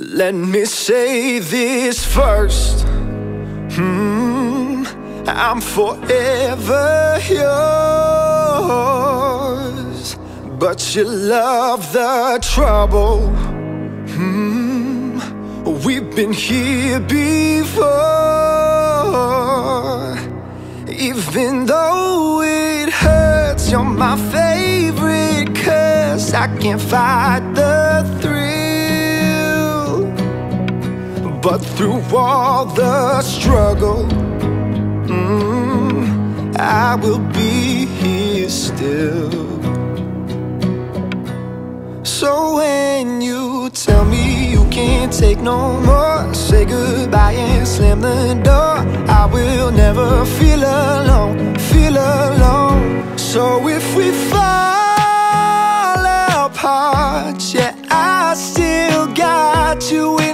Let me say this first. Hmm, I'm forever yours. But you love the trouble. Hmm, we've been here before. Even though it hurts, you're my favorite curse. I can't fight the thrill. But through all the struggle, mm, I will be here still. So when you tell me you can't take no more, say goodbye and slam the door. I will never feel alone, feel alone. So if we fall apart, yeah, I still got you.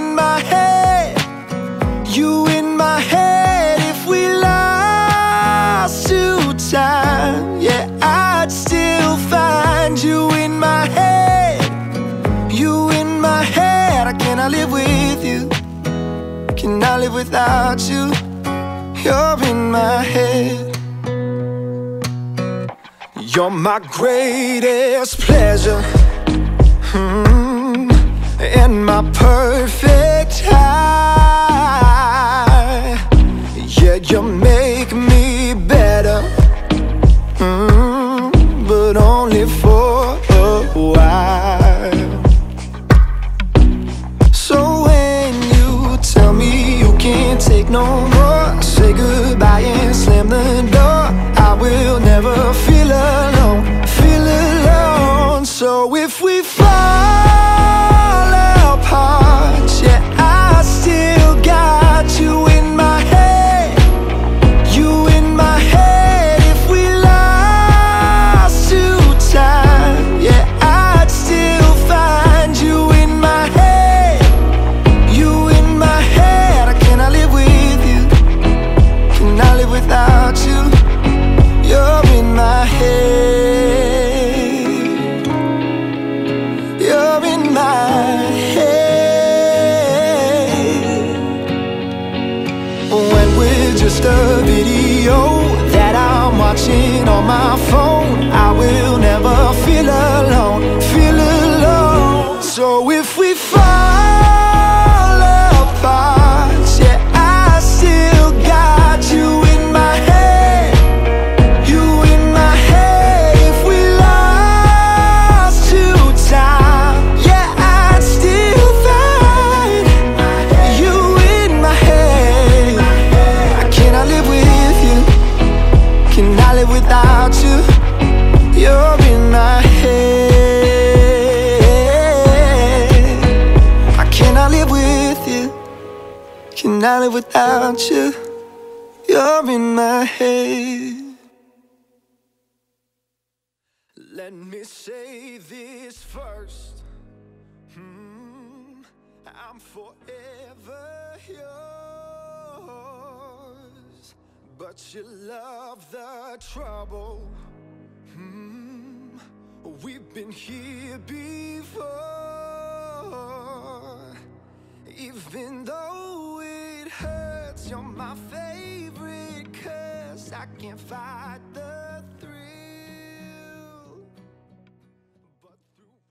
You in my head if we lost to time. Yeah, I'd still find you in my head. You in my head. I cannot live with you. Cannot live without you. You're in my head. You're my greatest pleasure. Make me better, Mm, but only for a while. So when you tell me you can't take no more, say goodbye and slam the door. I will never feel watching on my phone, I will never feel alone, feel alone. So if we fall Cannot live without you. You're in my head. Let me say this first. Hmm, I'm forever yours. But you love the trouble. Hmm, we've been here before. You're my favorite curse. I can't fight the